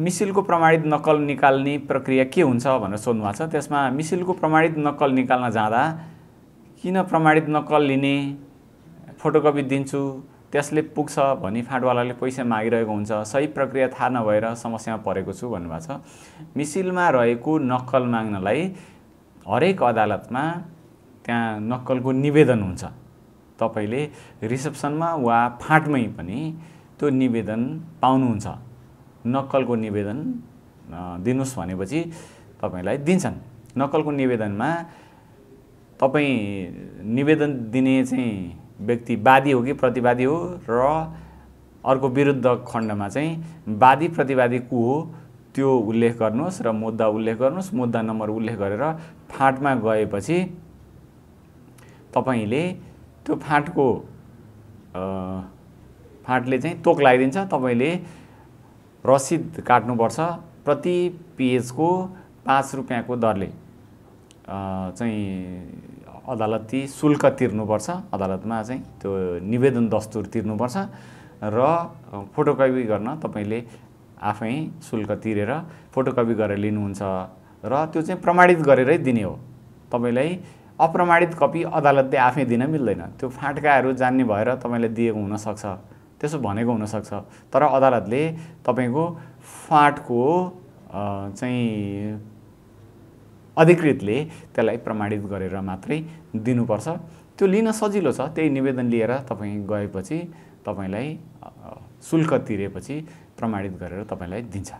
मिसिलको प्रमाणित नक्कल निकाल्ने प्रक्रिया के हुन्छ भनेर सोध्नु भएको छ। त्यसमा मिसिलको प्रमाणित नक्कल निकाल्न जाँदा किन प्रमाणित नक्कल लिने फोटोकपी दिन्छु त्यसले पुग्छ भनी फाँटवालाले पैसा मागिरहेको हुन्छ सही प्रक्रिया थाहा नभएर समस्यामा परेको छु भन्नुभएको छ। मिसिलमा रहेको नक्कल माग्नलाई हरेक अदालतमा त्यहाँ नक्कलको निवेदन हुन्छ। तपाईँले रिसेप्सनमा वा फाँटमै पनि त्यो निवेदन पाउनुहुन्छ। नक्कलको निवेदन दिनुहोस् भनेपछि तपाईँलाई दिन्छन्। नक्कलको निवेदनमा तपाईँ निवेदन दिने चाहिँ व्यक्ति वादी हो कि प्रतिवादी हो र अर्को विरुद्ध खण्डमा चाहिँ वादी प्रतिवादी को हो त्यो उल्लेख गर्नुहोस् र मुद्दा उल्लेख गर्नुहोस् मुद्दा नम्बर उल्लेख गरेर फाँटमा गएपछि तपाईँले त्यो फाँटको फाँटले चाहिँ तोक लगाइदिन्छ तपाईँले रसिद काट्नुपर्छ प्रति पेजको पाँच रुपियाँको दरले। चाहिँ अदालती शुल्क तिर्नुपर्छ। अदालतमा चाहिँ त्यो निवेदन दस्तुर तिर्नुपर्छ र फोटोकपी गर्न तपाईँले आफै शुल्क तिरेर फोटोकपी गरेर लिनुहुन्छ र त्यो चाहिँ प्रमाणित गरेरै दिने हो। तपाईँलाई अप्रमाणित कपी अदालतले आफै दिन मिल्दैन। त्यो फाँटकाहरू जान्ने भएर तपाईँले दिएको हुनसक्छ। त्यसो भनेको हुनसक्छ। तर अदालतले तपाईँको फाँटको चाहिँ अधिकृतले त्यसलाई प्रमाणित गरेर मात्रै दिनुपर्छ। त्यो लिन सजिलो छ। त्यही निवेदन लिएर तपाईँ गएपछि तपाईँलाई शुल्क तिरेपछि प्रमाणित गरेर तपाईँलाई दिन्छ।